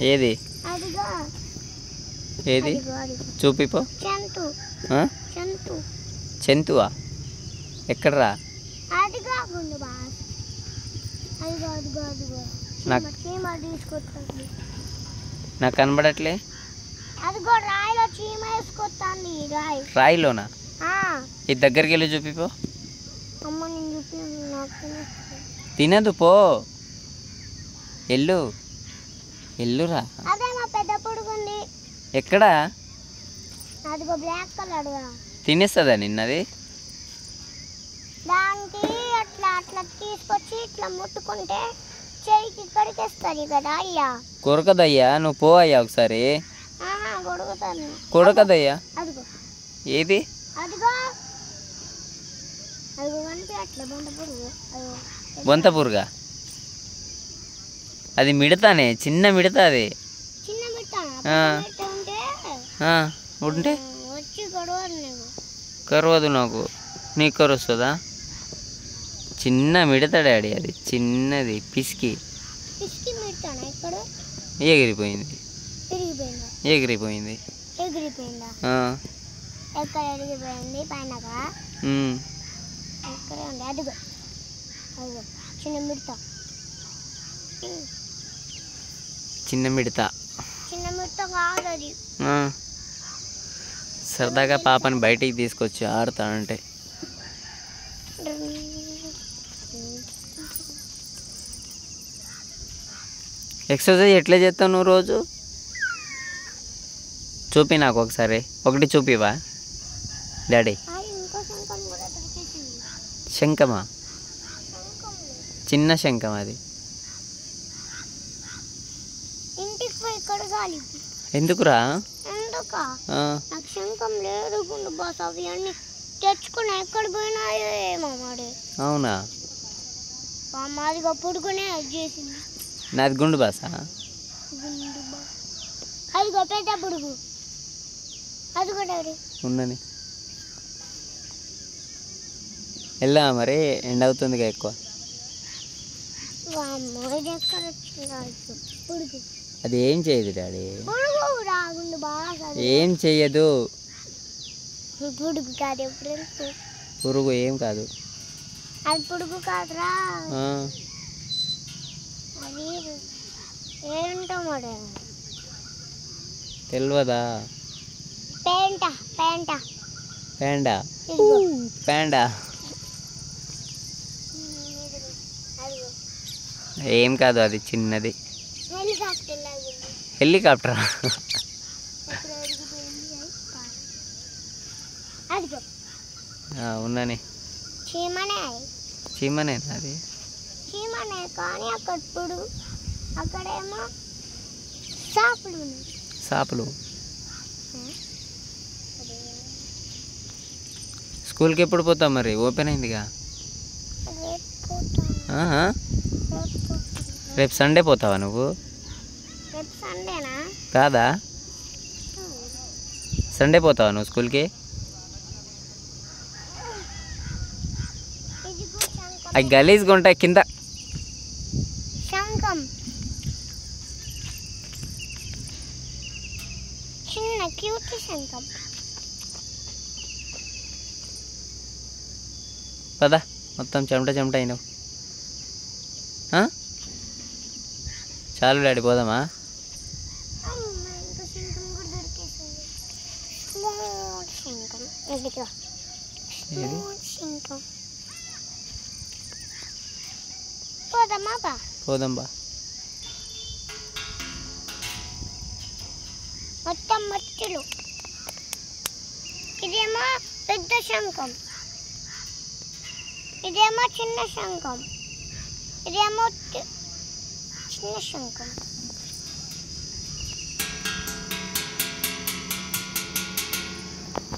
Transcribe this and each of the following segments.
ఏది? ఏది? చూపిపో. చెంతువా? ఎక్కడరా? నాకు- కనబడట్లే. రాయిలోనా? ఇది దగ్గరికి వెళ్ళి చూపిపో. తినదు పో. ఎల్లు. ఎల్లురా? అదే మా పెద్ద పొడుగుంది. ఎక్కడా? అదిగో బ్లాక్ కలర్ తినేస్తుందా నిన్నది? దానికి అట్లా అట్లా తీసుకొచ్చి ఇట్లా ముట్టుకుంటే చెయ్యికి ఇక్కడికి వస్తుంది కదా అయ్యా కొరకదయ్యా నువ్వు పో అయ్యా ఒకసారి కొరకదయ్యా? అదిగో. ఏది? అదిగో. అదిగో అట్లా బొంత పురుగా అది మిడతానే చిన్న మిడత అది. చిన్న ఉంటే కరవదు నాకు. నీకు కరుస్తుందా చిన్న మిడత డాడీ అది చిన్నది పిసికి. ఎగిరిపోయింది. ఎగిరిపోయింది? ఎగిరిపోయిందా. ఆ, ఎక్కడ ఎగిరిపోయింది పైనగా ఉమ్. ఇక్కడే ఉంది అదిగో అదిగో చిన్న మిడత చిన్న మిడత. సరదాగా పాపని బయటికి తీసుకొచ్చి ఆడతానంటే. ఎక్సర్సైజ్ ఎట్లా చేస్తావు నువ్వు రోజు? చూపి నాకు ఒకసారి. ఒకటి చూపివా డాడీ. శంఖమా. చిన్న శంఖం అది. ఎందుకురా? ఎందుక? నాకు శంఖం లేదు గుండు బాస్ అవి అన్ని ఎక్కడ పోయినాయో ఏమో మరి. అవునా? పుడుకునే అది చేసింది. నాది గుండు బాసా? గుండు బాస్ అదిగో పెద్ద పుడుగు? అది కూడా వెళ్ళా మరి? ఎండ అవుతుందిగా ఎక్కువ. ఇది ఎక్కడ? పుడుగు. అది ఏం చేయదు డాడీ. ఏం చెయ్యదు. పురుగు ఏం కాదు. అది పుడుగు కాదురా. తెలియదా పేంట పేంట పేండా పేండా ఏం కాదు అది చిన్నది. హెలికాప్టరా. ఉన్నని చీమనే. అది. చీమనే కానీ అక్కడ అక్కడేమో ఉన్నాయి. సాపులు. స్కూల్కి ఎప్పుడు పోతావు మరి? ఓపెన్ అయిందిగా? రేపు సండే పోతావా నువ్వు? కాదా? సండే పోతావా నువ్వు స్కూల్కి? అవి గలీజ్గా ఉంటాయి కింద. పదా మొత్తం చెమట చెమట అయినావు? చాలు డాడీ పోదామా అమ్మ, ఇంకా శంఖం కూడా దొరికేసింది స్మాల్ శంఖం ఇదిగో ఏది? స్మాల్ శంఖం పోదామా బా పోదాం బా మొత్తం మట్టిలు ఇదేమో పెద్ద శంఖం ఇదేమో చిన్న శంఖం ఇదేమో చి- చిన్న శంఖం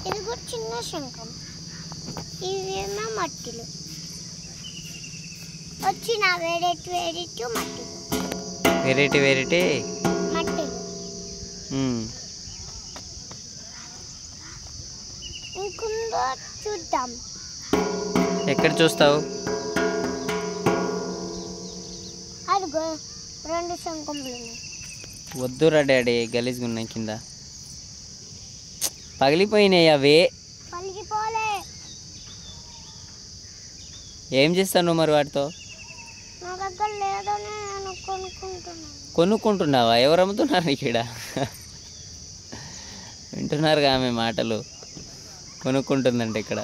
ఇది కూడా చిన్న శంఖం. ఇవేమో మట్టిలు. వచ్చిన వేరేటి వేరేటి మట్టిలు వెరైటీ వెరైటీ? మట్టిలు ఉమ్. ఇంకుందో చూద్దాం. ఎక్కడ చూస్తావు? అదిగో రెండు శంఖములు వద్దురా డాడీ గలీజ్గా ఉన్నాయి కింద. పగిలిపోయినాయి అవే. ఏం చేస్తావు నువ్వు మరి వాటితో? కొనుక్కుంటున్నావా? ఎవరు అమ్ముతున్నారు ఇక్కడ? వింటున్నారుగా ఆమె మాటలు. కొనుక్కుంటుందంట ఇక్కడ.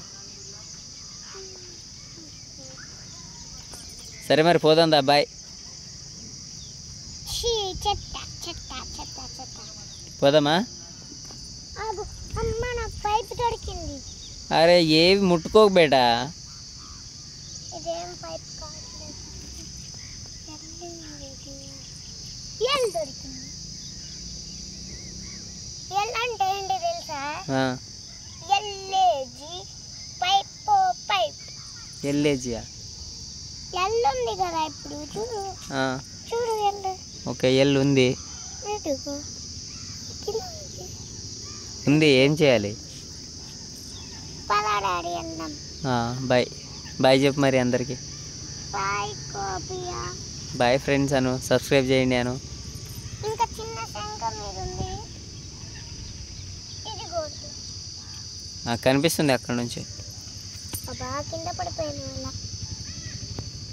సరే మరి పోదాందా బాయ్. పోదామా ఆగు అమ్మ నాకు పైప్ దొరికింది అరే ఏవి ముట్టుకోకు బేటా. అంటే ఏంటి తెలుసా? ఆ, ఎల్ఏజీ పైప్ పైప్. ఎల్లేజియా? ఎల్ ఉంది కదా ఇప్పుడు చూడు. చూడు ఎల్. ఓకే ఎల్ ఉంది. ఉంది. ఏం చేయాలి? బాయ్ బాయ్ చెప్పు మరి అందరికీ. బాయ్ ఫ్రెండ్స్ అను సబ్స్క్రైబ్ చేయండి అను. ఇంకా చిన్న కనిపిస్తుంది అక్కడ నుంచి. కింద పడిపోయిన